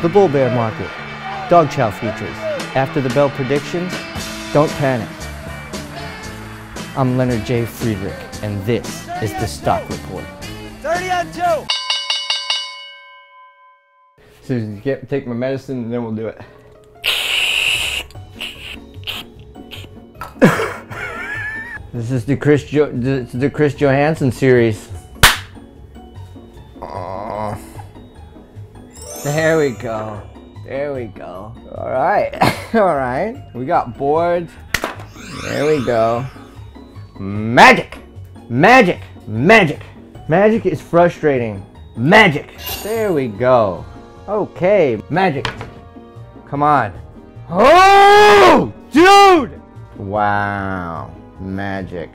The Bull Bear Market. Dog Chow features. After the bell predictions, don't panic. I'm Leonard J. Friedrich, and this is the Stock Report. 30 on 2! So get, take my medicine and then we'll do it. this is the Chris jo the, the Chris Johanson series. There we go. There we go. All right. All right. We got boards. There we go. Magic. Magic. Magic. Magic is frustrating. Magic. There we go. Okay, magic. Come on. Oh, dude! Wow, magic.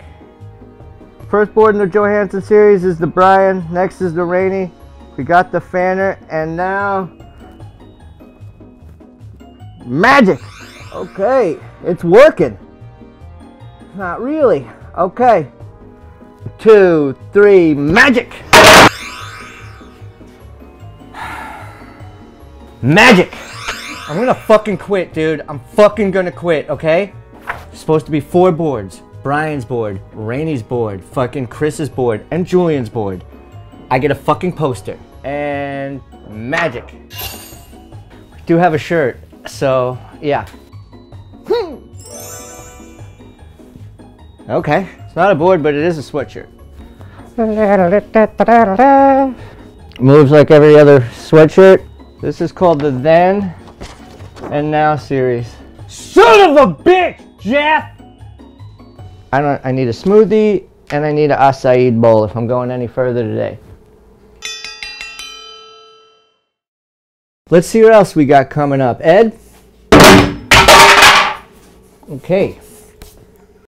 First board in the Johanson series is the Brian. Next is the Rainey. We got the Fanner, and now magic. Okay, it's working. Not really. Okay. Two, three, magic. Magic! I'm gonna fucking quit, dude. I'm fucking gonna quit, okay? Supposed to be four boards. Brian's board, Rainey's board, fucking Chris's board, and Julian's board. I get a fucking poster. And magic. We do have a shirt, so yeah. Hmm. Okay, it's not a board, but it is a sweatshirt. Moves like every other sweatshirt. This is called the Then and Now series. Son of a bitch, Jeff! I don't I need a smoothie and I need an acai bowl if I'm going any further today. Let's see what else we got coming up. Ed? Okay.